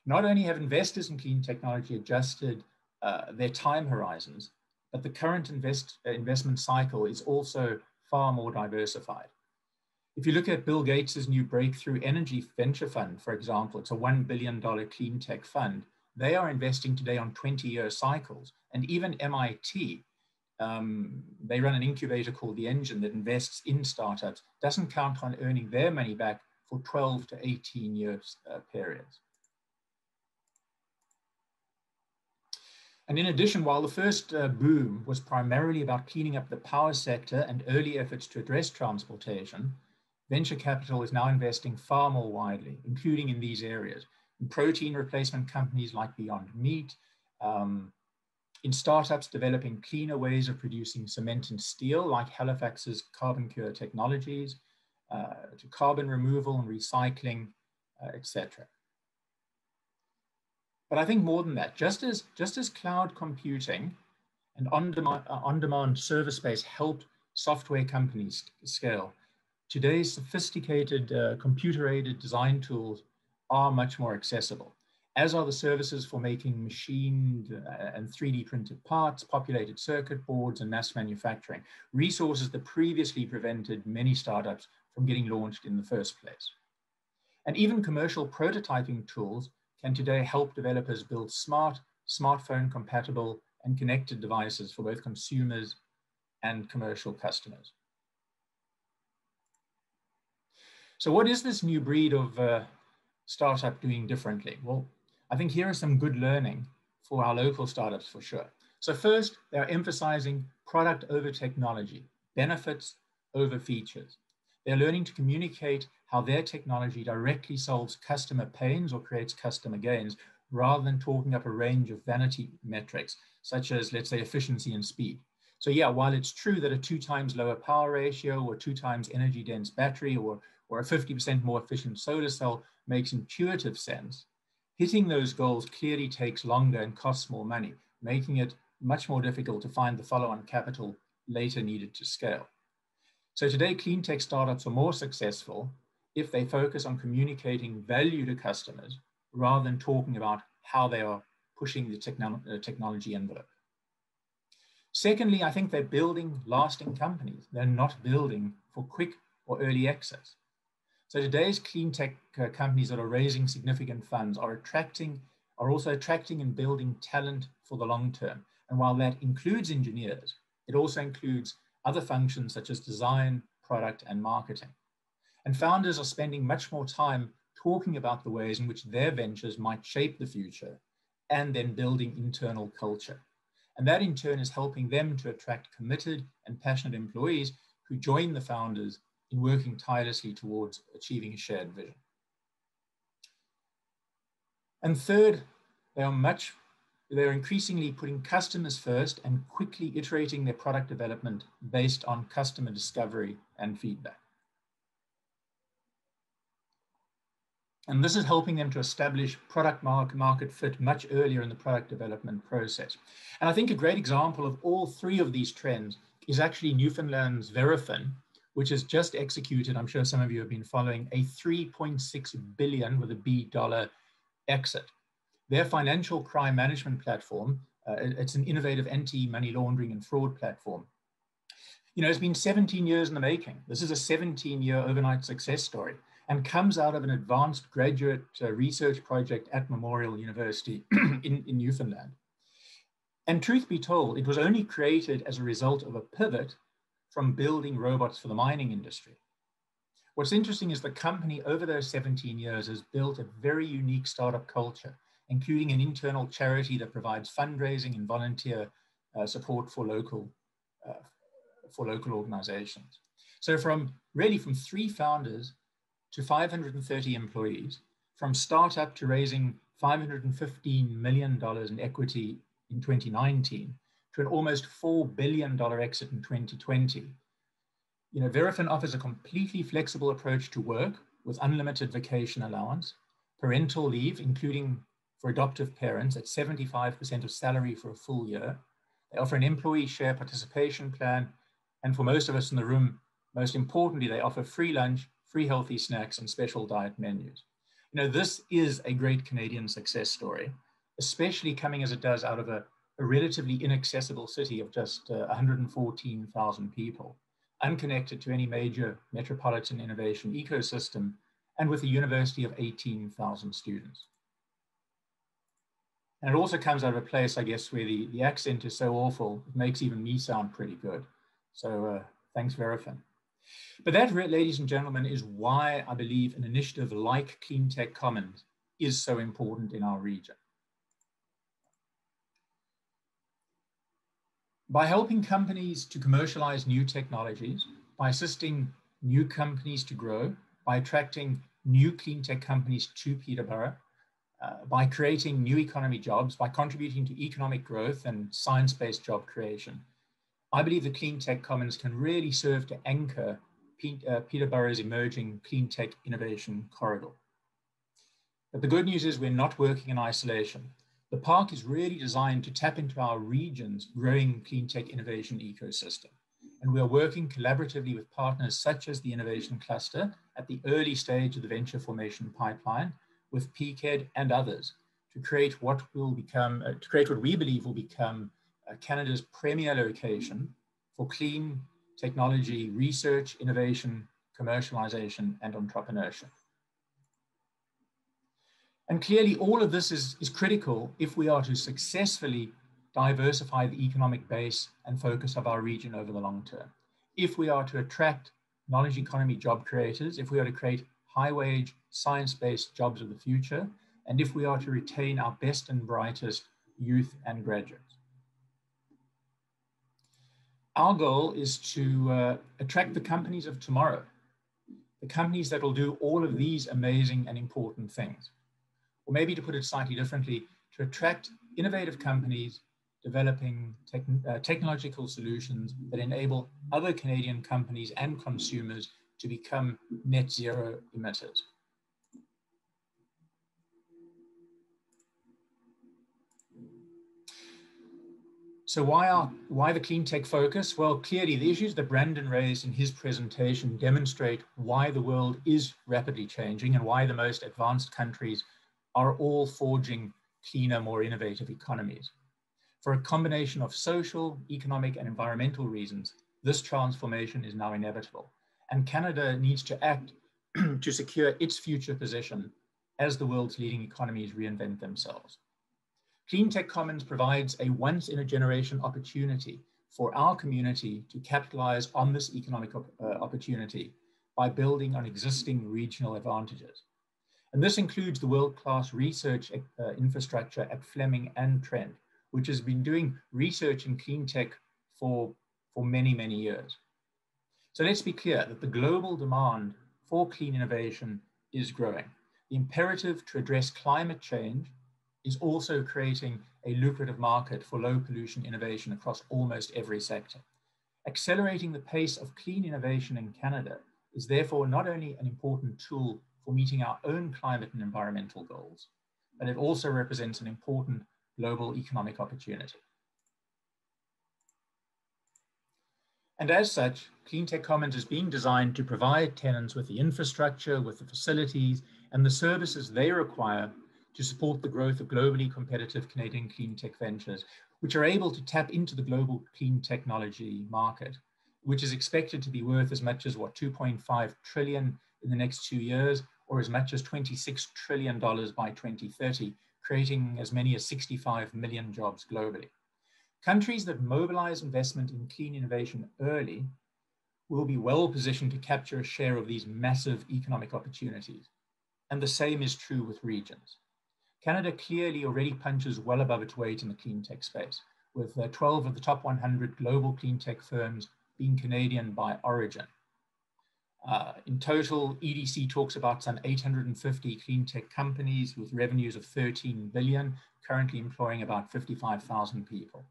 Not only have investors in clean technology adjusted uh, their time horizons, but the current invest, uh, investment cycle is also far more diversified. If you look at Bill Gates' new breakthrough energy venture fund, for example, it's a $1 billion clean tech fund. They are investing today on 20 year cycles. And even MIT, um, they run an incubator called The Engine that invests in startups, doesn't count on earning their money back for 12 to 18 years uh, periods. And in addition, while the first uh, boom was primarily about cleaning up the power sector and early efforts to address transportation, venture capital is now investing far more widely, including in these areas, in protein replacement companies like Beyond Meat, um, in startups developing cleaner ways of producing cement and steel, like Halifax's CarbonCure Technologies, uh, to carbon removal and recycling, uh, etc. But I think more than that, just as, just as cloud computing and on-demand, uh, on-demand service space helped software companies scale, today's sophisticated uh, computer-aided design tools are much more accessible as are the services for making machined uh, and 3D printed parts, populated circuit boards, and mass manufacturing, resources that previously prevented many startups from getting launched in the first place. And even commercial prototyping tools can today help developers build smart, smartphone compatible, and connected devices for both consumers and commercial customers. So what is this new breed of uh, startup doing differently? Well, I think here is some good learning for our local startups for sure. So first, they're emphasizing product over technology, benefits over features. They're learning to communicate how their technology directly solves customer pains or creates customer gains, rather than talking up a range of vanity metrics, such as, let's say, efficiency and speed. So yeah, while it's true that a two times lower power ratio or two times energy dense battery or, or a 50% more efficient solar cell makes intuitive sense, Hitting those goals clearly takes longer and costs more money, making it much more difficult to find the follow-on capital later needed to scale. So today, clean tech startups are more successful if they focus on communicating value to customers rather than talking about how they are pushing the uh, technology envelope. Secondly, I think they're building lasting companies. They're not building for quick or early access. So today's clean tech uh, companies that are raising significant funds are attracting, are also attracting and building talent for the long term. And while that includes engineers, it also includes other functions such as design, product, and marketing. And founders are spending much more time talking about the ways in which their ventures might shape the future and then building internal culture. And that in turn is helping them to attract committed and passionate employees who join the founders in working tirelessly towards achieving a shared vision. And third, they are much, they're increasingly putting customers first and quickly iterating their product development based on customer discovery and feedback. And this is helping them to establish product market fit much earlier in the product development process. And I think a great example of all three of these trends is actually Newfoundland's Verafin, which has just executed, I'm sure some of you have been following, a 3.6 billion with a B dollar exit. Their financial crime management platform Uh, it's an innovative anti-money laundering and fraud platform. You know, it's been 17 years in the making. This is a 17-year overnight success story and comes out of an advanced graduate uh, research project at Memorial University in, in Newfoundland. And truth be told, it was only created as a result of a pivot from building robots for the mining industry. What's interesting is the company over those 17 years has built a very unique startup culture, including an internal charity that provides fundraising and volunteer uh, support for local, uh, for local organizations. So from really from three founders to 530 employees, from startup to raising $515 million in equity in 2019 to an almost $4 billion exit in 2020. You know, Verafin offers a completely flexible approach to work with unlimited vacation allowance, parental leave, including for adoptive parents at 75% of salary for a full year. They offer an employee share participation plan. And for most of us in the room, most importantly, they offer free lunch, free healthy snacks, and special diet menus. You know, this is a great Canadian success story, especially coming as it does out of a, a relatively inaccessible city of just uh, 114,000 people, unconnected to any major metropolitan innovation ecosystem, and with a university of 18,000 students. And it also comes out of a place, I guess, where the, the accent is so awful, it makes even me sound pretty good. So uh, thanks, Verafin. But that, ladies and gentlemen, is why I believe an initiative like Clean Tech Commons is so important in our region. By helping companies to commercialize new technologies, by assisting new companies to grow, by attracting new clean tech companies to Peterborough, uh, by creating new economy jobs, by contributing to economic growth and science-based job creation, I believe the Clean Tech Commons can really serve to anchor uh, Peterborough's emerging clean tech innovation corridor. But the good news is we're not working in isolation. The park is really designed to tap into our region's growing clean tech innovation ecosystem. And we are working collaboratively with partners such as the Innovation Cluster at the early stage of the venture formation pipeline with PKED and others to create what will become, uh, to create what we believe will become Uh, Canada's premier location for clean technology research, innovation, commercialization, and entrepreneurship. And clearly, all of this is, is critical if we are to successfully diversify the economic base and focus of our region over the long term. If we are to attract knowledge economy job creators, if we are to create high wage, science based jobs of the future, and if we are to retain our best and brightest youth and graduates. Our goal is to uh, attract the companies of tomorrow, the companies that will do all of these amazing and important things. Or maybe to put it slightly differently, to attract innovative companies developing uh, technological solutions that enable other Canadian companies and consumers to become net zero emitters. So why are why the clean tech focus? Well, clearly the issues that Brandon raised in his presentation demonstrate why the world is rapidly changing and why the most advanced countries are all forging cleaner, more innovative economies. For a combination of social, economic, and environmental reasons, this transformation is now inevitable. And Canada needs to act to secure its future position as the world's leading economies reinvent themselves. Clean Tech Commons provides a once in a generation opportunity for our community to capitalize on this economic op uh, opportunity by building on existing regional advantages. And this includes the world-class research uh, infrastructure at Fleming and Trent, which has been doing research in clean tech for, for many, many years. So let's be clear that the global demand for clean innovation is growing. The imperative to address climate change is also creating a lucrative market for low pollution innovation across almost every sector. Accelerating the pace of clean innovation in Canada is therefore not only an important tool for meeting our own climate and environmental goals, but it also represents an important global economic opportunity. And as such, Cleantech Commons is being designed to provide tenants with the infrastructure, with the facilities, and the services they require to support the growth of globally competitive Canadian clean tech ventures which are able to tap into the global clean technology market, which is expected to be worth as much as what 2.5 trillion in the next two years, or as much as 26 trillion dollars by 2030, creating as many as 65 million jobs globally. Countries that mobilize investment in clean innovation early will be well positioned to capture a share of these massive economic opportunities. And the same is true with regions. Canada clearly already punches well above its weight in the clean tech space, with uh, 12 of the top 100 global clean tech firms being Canadian by origin. Uh, in total, EDC talks about some 850 clean tech companies with revenues of 13 billion, currently employing about 55,000 people.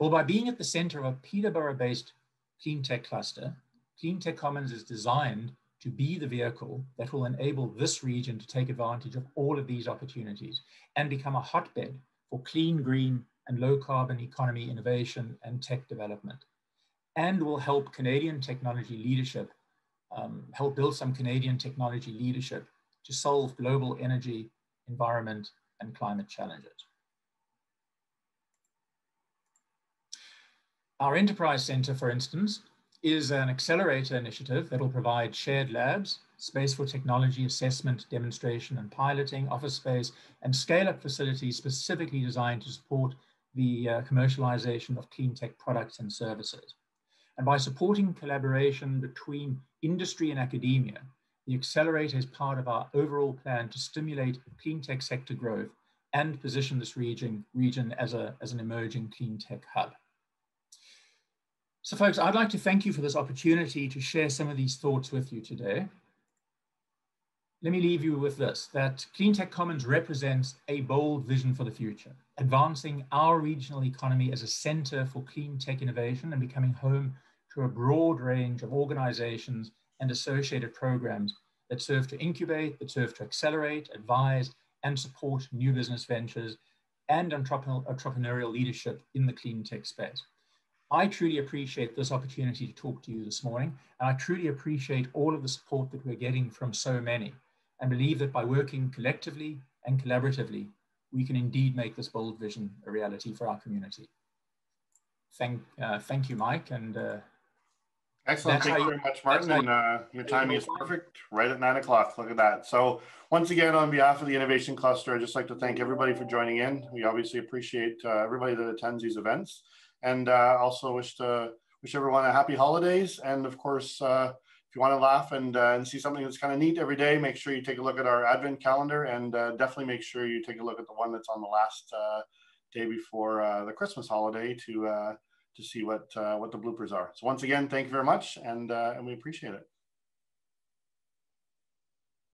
Well, by being at the center of a Peterborough-based clean tech cluster, Clean Tech Commons is designed to be the vehicle that will enable this region to take advantage of all of these opportunities and become a hotbed for clean, green, and low carbon economy innovation and tech development, and will help Canadian technology leadership, um, help build some Canadian technology leadership to solve global energy, environment, and climate challenges. Our Enterprise Center, for instance, is an accelerator initiative that will provide shared labs, space for technology assessment, demonstration, and piloting, office space, and scale-up facilities specifically designed to support the uh, commercialization of clean tech products and services. And by supporting collaboration between industry and academia, the accelerator is part of our overall plan to stimulate clean tech sector growth and position this region, region as, a, as an emerging clean tech hub. So folks, I'd like to thank you for this opportunity to share some of these thoughts with you today. Let me leave you with this, that Cleantech Commons represents a bold vision for the future, advancing our regional economy as a center for clean tech innovation and becoming home to a broad range of organizations and associated programs that serve to incubate, that serve to accelerate, advise, and support new business ventures and entrepreneurial leadership in the clean tech space. I truly appreciate this opportunity to talk to you this morning, and I truly appreciate all of the support that we're getting from so many, and believe that by working collectively and collaboratively, we can indeed make this bold vision a reality for our community. Thank, uh, thank you, Mike, and uh, Excellent. Thank you very much, Martin. And uh, your timing is perfect, right at nine o'clock. Look at that. So once again, on behalf of the Innovation Cluster, I'd just like to thank everybody for joining in. We obviously appreciate uh, everybody that attends these events and uh, also wish to wish everyone a happy holidays. And of course, uh, if you want to laugh and, uh, and see something that's kind of neat every day, make sure you take a look at our Advent calendar and uh, definitely make sure you take a look at the one that's on the last uh, day before uh, the Christmas holiday to to see what what the bloopers are. So once again, thank you very much, and and we appreciate it.